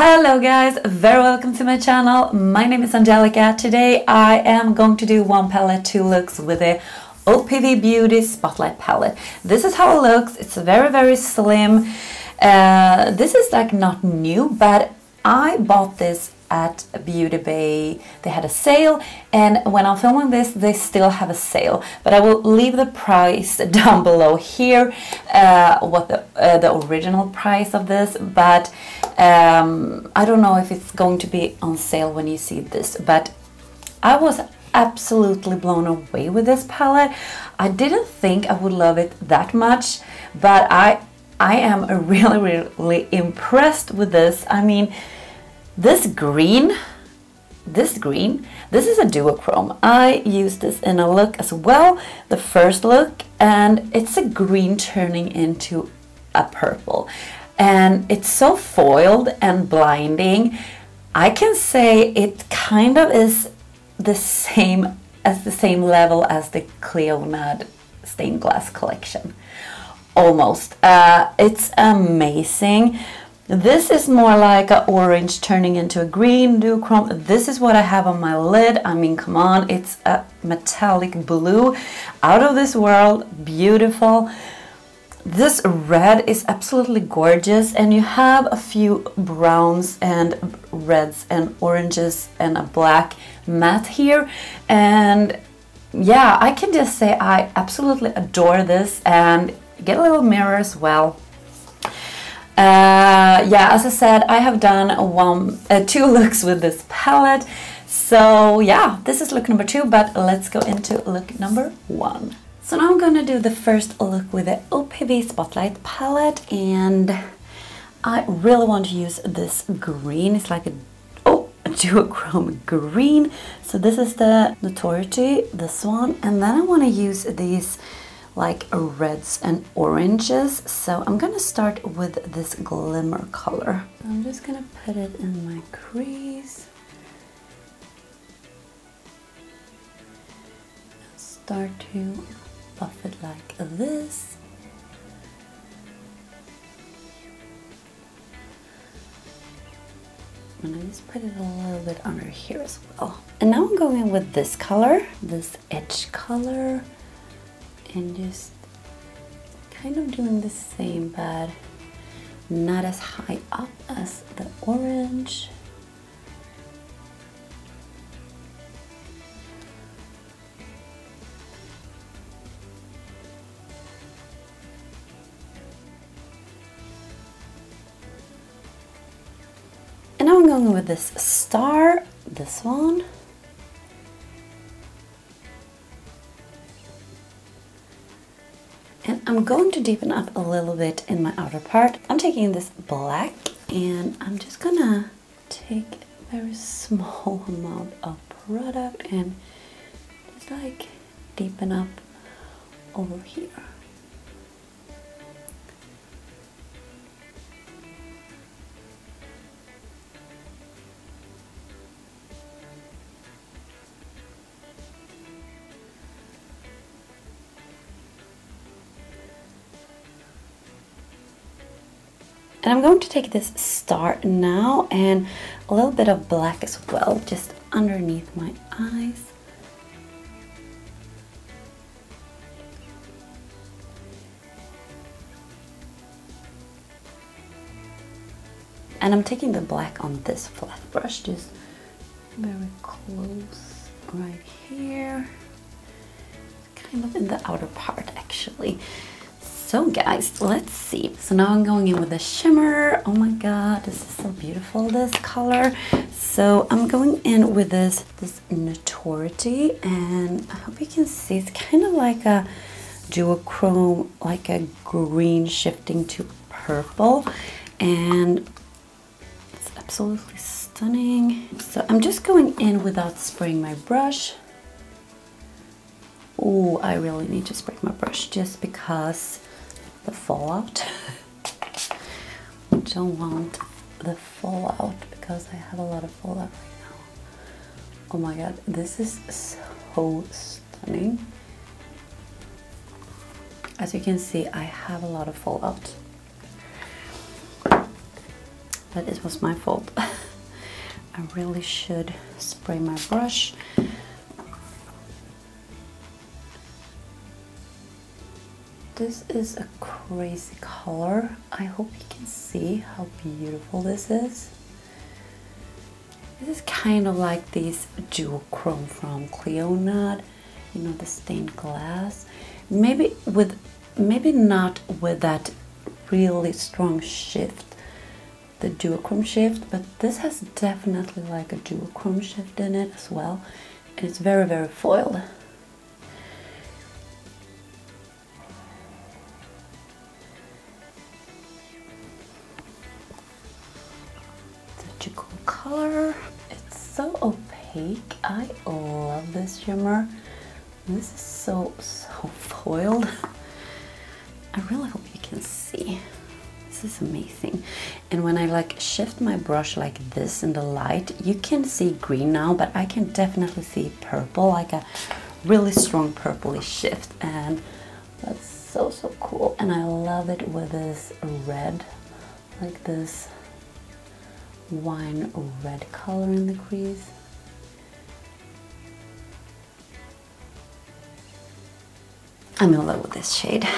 Hello guys, very welcome to my channel. My name is Angelica. Today I am going to do one palette, two looks with the OPV Beauty Spotlight palette. This is how it looks. It's very, very slim. Uh, this is like not new, but I bought this at Beauty Bay. They had a sale, and when I'm filming this, they still have a sale. But I will leave the price down below here, uh, what the uh, the original price of this. But um, I don't know if it's going to be on sale when you see this. But I was absolutely blown away with this palette. I didn't think I would love it that much, but I I am really really impressed with this. I mean this green, this green, this is a duochrome. I used this in a look as well, the first look, and it's a green turning into a purple. And it's so foiled and blinding. I can say it kind of is the same as the same level as the Clionadh stained glass collection almost uh, it's amazing this is more like an orange turning into a green duochrome. This is what I have on my lid. I mean, come on, it's a metallic blue. Out of this world, beautiful. This red is absolutely gorgeous and you have a few browns and reds and oranges and a black matte here. And yeah, I can just say I absolutely adore this and get a little mirror as well uh, yeah, as I said, I have done one, uh, two looks with this palette. So yeah, this is look number two, but let's go into look number one. So now I'm gonna do the first look with the OPV Spotlight palette and I really want to use this green. It's like a, oh, a duochrome green. So this is the Notoriety, this one. And then I wanna use these like reds and oranges. So I'm gonna start with this glimmer color. I'm just gonna put it in my crease. Start to buff it like this. And I just put it a little bit under here as well. And now I'm going with this color, this edge color and just kind of doing the same but not as high up as the orange with this star this one And I'm going to deepen up a little bit in my outer part. I'm taking this black and I'm just gonna take a very small amount of product and just like deepen up over here. And I'm going to take this star now and a little bit of black as well, just underneath my eyes. And I'm taking the black on this flat brush, just very close right here. Kind of in the outer part actually. So guys, let's see. So now I'm going in with a shimmer. Oh my god, this is so beautiful, this color. So I'm going in with this, this Notoriety, and I hope you can see it's kind of like a duochrome, like a green shifting to purple. And it's absolutely stunning. So I'm just going in without spraying my brush. Oh, I really need to spray my brush just because the fallout. I don't want the fallout because I have a lot of fallout right now. Oh my god, this is so stunning. As you can see, I have a lot of fallout. but it was my fault. I really should spray my brush. This is a crazy color. I hope you can see how beautiful this is. This is kind of like this duochrome from Clionadh, you know, the stained glass. Maybe with, maybe not with that really strong shift, the duochrome shift, but this has definitely like a duochrome shift in it as well. And it's very, very foiled. Color. It's so opaque. I love this shimmer. This is so, so foiled. I really hope you can see. This is amazing. And when I like shift my brush like this in the light, you can see green now, but I can definitely see purple, like a really strong purpley shift. And that's so, so cool. And I love it with this red, like this wine red color in the crease. I'm in love with this shade.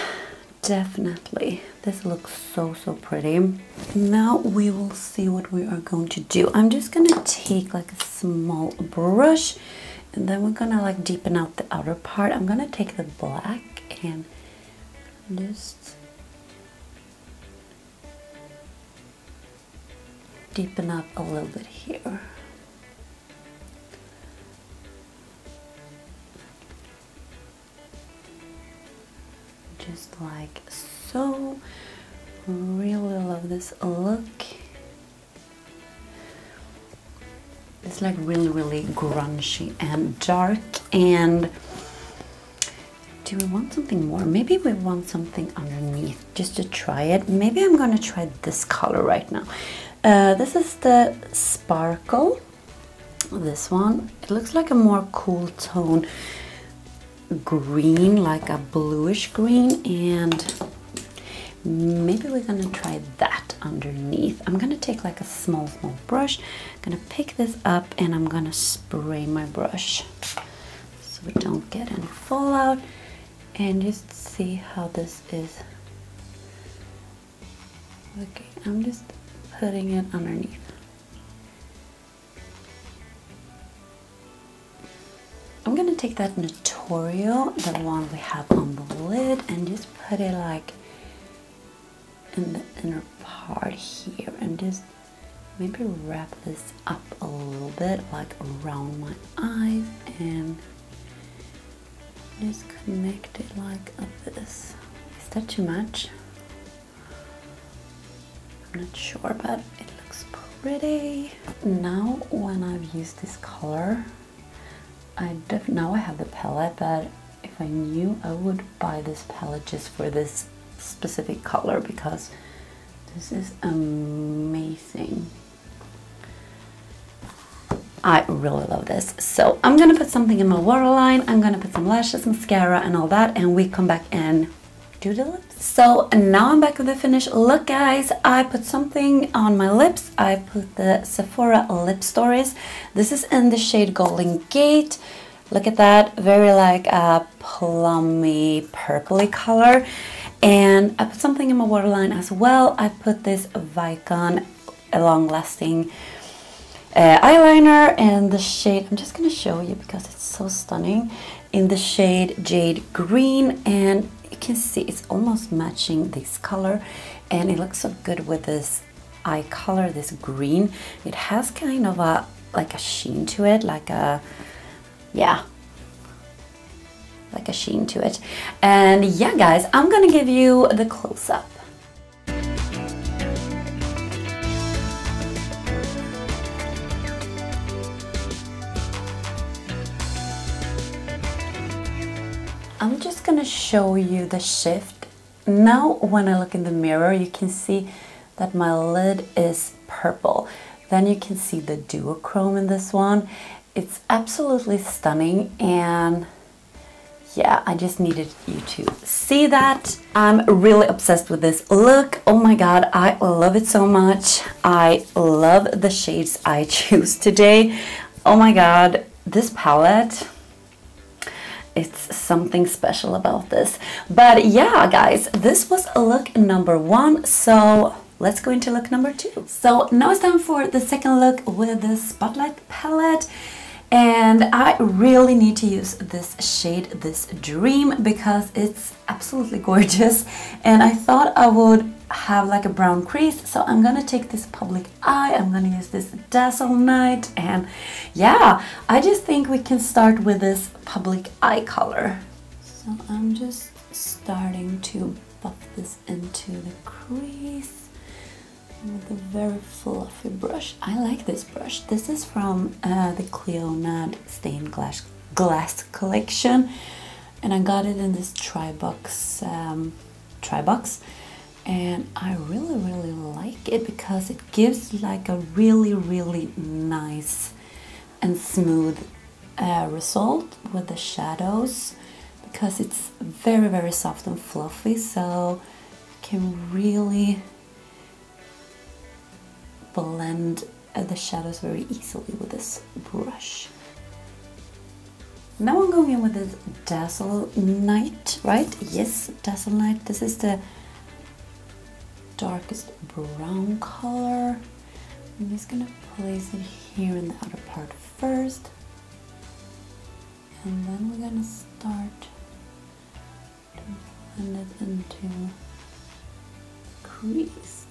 Definitely. This looks so, so pretty. Now we will see what we are going to do. I'm just gonna take like a small brush and then we're gonna like deepen out the outer part. I'm gonna take the black and just deepen up a little bit here. Just like so. Really love this look. It's like really, really grungy and dark and do we want something more? Maybe we want something underneath just to try it. Maybe I'm gonna try this color right now. Uh, this is the Sparkle, this one. It looks like a more cool tone green, like a bluish green and maybe we're gonna try that underneath. I'm gonna take like a small, small brush, I'm gonna pick this up and I'm gonna spray my brush so we don't get any fallout and just see how this is okay I'm just putting it underneath I'm gonna take that Natural, the one we have on the lid and just put it like in the inner part here and just maybe wrap this up a little bit like around my eyes and just connect it like this. Is that too much? I'm not sure, but it looks pretty. Now when I've used this color, I def now I have the palette, but if I knew, I would buy this palette just for this specific color because this is amazing. I really love this. So I'm gonna put something in my waterline. I'm gonna put some lashes, mascara and all that and we come back and do the lips. So now I'm back with the finished look guys. I put something on my lips. I put the Sephora Lip Stories. This is in the shade Golden Gate. Look at that, very like a plummy purpley color. And I put something in my waterline as well. I put this Wycon long lasting uh, eyeliner in the shade, I'm just gonna show you because it's so stunning, in the shade Jade Green and can see it's almost matching this color and it looks so good with this eye color, this green. It has kind of a, like a sheen to it, like a, yeah, like a sheen to it. And yeah, guys, I'm gonna give you the close-up. I'm just gonna show you the shift. Now when I look in the mirror you can see that my lid is purple. Then you can see the duochrome in this one. It's absolutely stunning and yeah, I just needed you to see that. I'm really obsessed with this look. Oh my god, I love it so much. I love the shades I choose today. Oh my god, this palette it's something special about this. But yeah guys this was look number one. So let's go into look number two. So now it's time for the second look with the spotlight palette and I really need to use this shade, this Dream, because it's absolutely gorgeous. And I thought I would have like a brown crease, so I'm gonna take this Public Eye, I'm gonna use this Dazzle Night, and yeah, I just think we can start with this Public Eye color. So I'm just starting to buff this into the crease with a very fluffy brush. I like this brush. This is from uh, the Clionadh stained glass glass collection, and I got it in this tri box um, tri box, and I really really like it because it gives like a really really nice and smooth uh, result with the shadows because it's very very soft and fluffy so can really blend the shadows very easily with this brush. Now I'm going in with this Dazzle Night, right? Yes, Dazzle Night. This is the darkest brown color. I'm just gonna place it here in the outer part first. And then we're gonna start to blend it into crease.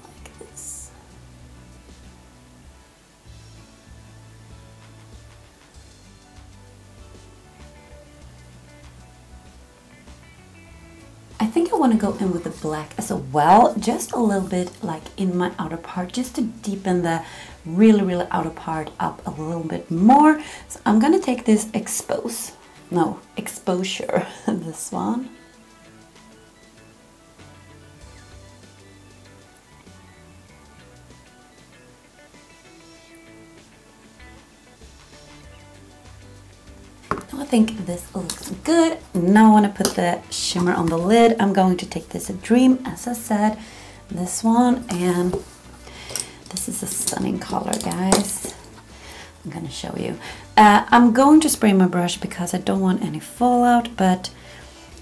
Think I want to go in with the black as well, just a little bit like in my outer part, just to deepen the really, really outer part up a little bit more. So I'm going to take this expose, no, exposure, this one. Think this looks good. Now I want to put the shimmer on the lid. I'm going to take this a Dream, as I said, this one, and this is a stunning color, guys. I'm going to show you. Uh, I'm going to spray my brush because I don't want any fallout, but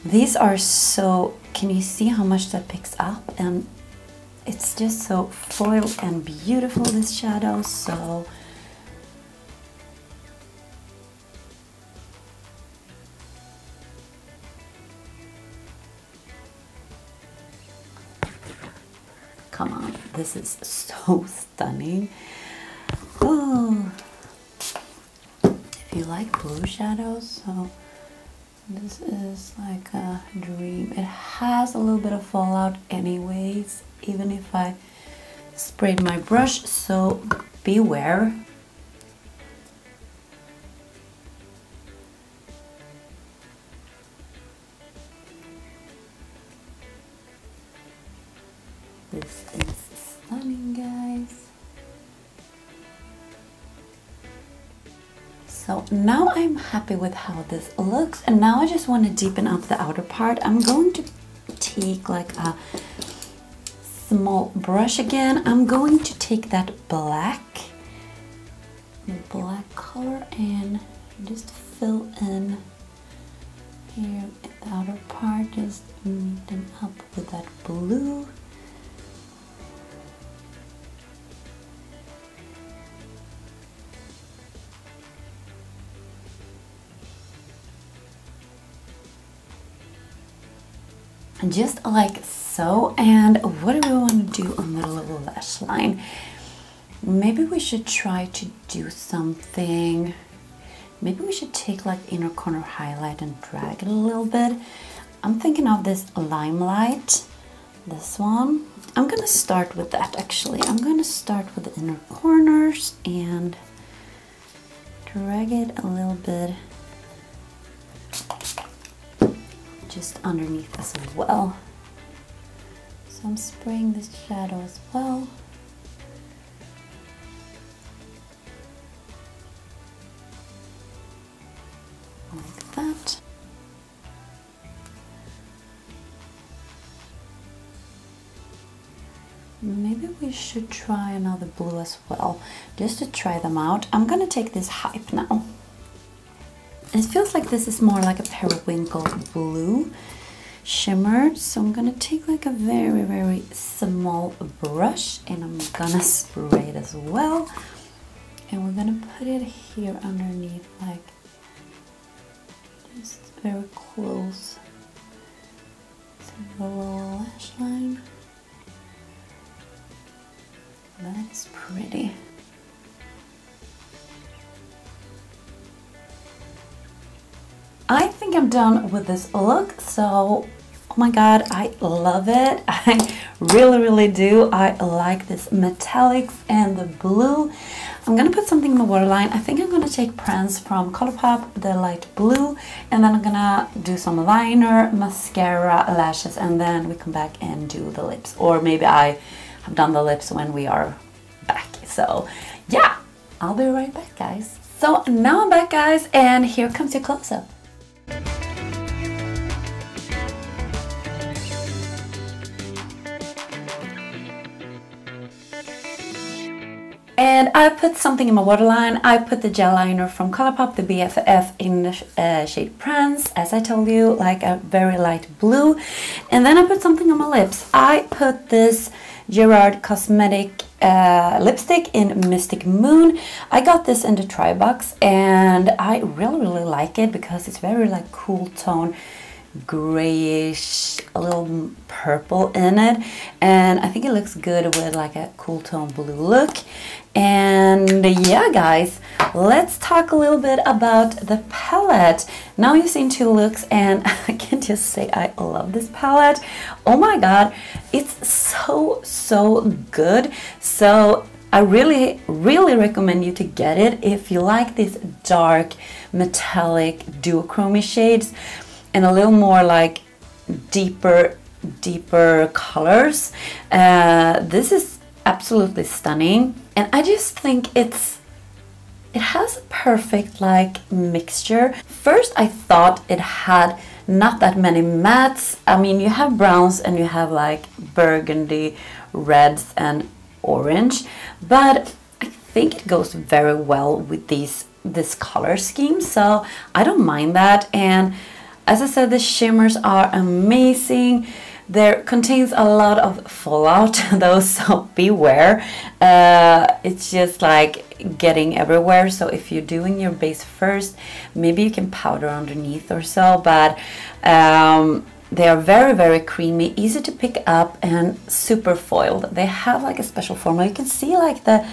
these are so, can you see how much that picks up? And it's just so foil and beautiful, this shadow, so Come on, this is so stunning. Oh, if you like blue shadows, so this is like a dream. It has a little bit of fallout anyways, even if I sprayed my brush, so beware. So now I'm happy with how this looks and now I just want to deepen up the outer part. I'm going to take like a small brush again. I'm going to take that black, black color and just fill in here the outer part, just meet them up with that blue. Just like so and what do we want to do on the little lash line? Maybe we should try to do something maybe we should take like inner corner highlight and drag it a little bit. I'm thinking of this limelight this one. I'm gonna start with that actually. I'm gonna start with the inner corners and drag it a little bit just underneath as well. So I'm spraying this shadow as well. Like that. Maybe we should try another blue as well, just to try them out. I'm gonna take this Hype now. It feels like this is more like a periwinkle blue shimmer. So I'm gonna take like a very, very small brush and I'm gonna spray it as well. And we're gonna put it here underneath like just very close Done with this look, so oh my god, I love it. I really, really do. I like this metallics and the blue. I'm gonna put something in the waterline. I think I'm gonna take Prance from Colourpop, the light blue, and then I'm gonna do some liner, mascara, lashes, and then we come back and do the lips. Or maybe I have done the lips when we are back. So yeah, I'll be right back guys. So now I'm back guys and here comes your close-up. And I put something in my waterline. I put the gel liner from Colourpop, the BFF in the uh, shade Prance, as I told you, like a very light blue. And then I put something on my lips. I put this Gerard Cosmetic uh, lipstick in Mystic Moon. I got this in the try box and I really, really like it because it's very like cool tone grayish, a little purple in it. And I think it looks good with like a cool tone blue look. And yeah, guys, let's talk a little bit about the palette. Now you've seen two looks and I can just say I love this palette. Oh my God, it's so, so good. So I really, really recommend you to get it if you like these dark metallic duochrome shades and a little more like deeper deeper colors. Uh, this is absolutely stunning and I just think it's it has a perfect like mixture. First I thought it had not that many mattes. I mean you have browns and you have like burgundy reds and orange but I think it goes very well with these this color scheme so I don't mind that. And as I said, the shimmers are amazing. There contains a lot of fallout though, so beware. Uh, it's just like getting everywhere. So if you're doing your base first, maybe you can powder underneath or so, but um, they are very, very creamy, easy to pick up and super foiled. They have like a special formula. You can see like the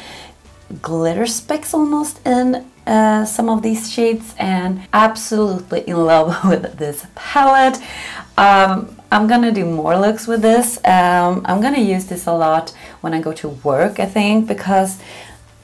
glitter specks almost in uh, some of these shades and absolutely in love with this palette. Um, I'm gonna do more looks with this. Um, I'm gonna use this a lot when I go to work, I think, because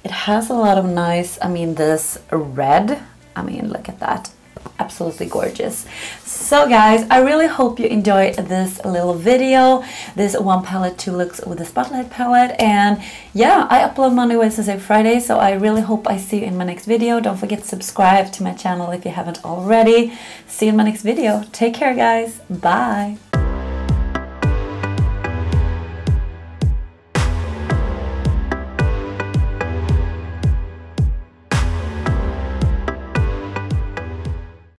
it has a lot of nice, I mean, this red, I mean, look at that absolutely gorgeous. So guys, I really hope you enjoyed this little video, this one palette, two looks with the Spotlight palette. And yeah, I upload Monday, Wednesday, Friday, so I really hope I see you in my next video. Don't forget to subscribe to my channel if you haven't already. See you in my next video. Take care guys. Bye.